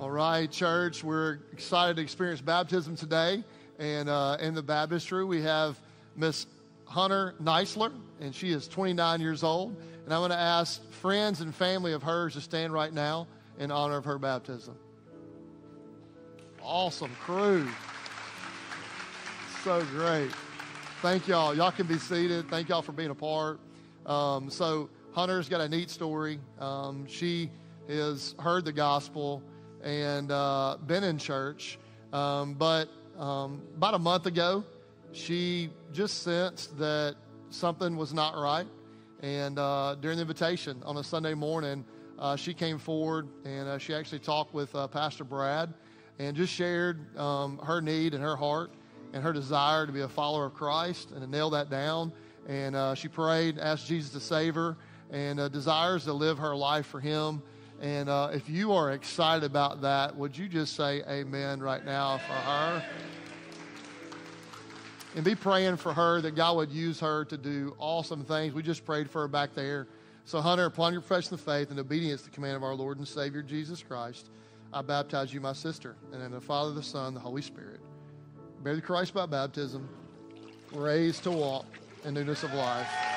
All right, church, we're excited to experience baptism today. And uh, in the baptistry, we have Miss Hunter Neisler, and she is 29 years old. And I'm going to ask friends and family of hers to stand right now in honor of her baptism. Awesome crew. So great. Thank y'all. Y'all can be seated. Thank y'all for being a part. Um, so, Hunter's got a neat story. Um, she has heard the gospel and uh, been in church. Um, but um, about a month ago, she just sensed that something was not right. And uh, during the invitation on a Sunday morning, uh, she came forward and uh, she actually talked with uh, Pastor Brad and just shared um, her need and her heart and her desire to be a follower of Christ and to nail that down. And uh, she prayed, asked Jesus to save her, and desires to live her life for Him. And uh, if you are excited about that, would you just say amen right now for her? And be praying for her that God would use her to do awesome things. We just prayed for her back there. So, Hunter, upon your profession of faith and obedience to the command of our Lord and Savior Jesus Christ, I baptize you, my sister, and in the Father, the Son, the Holy Spirit. The Christ by baptism, raised to walk in newness of life.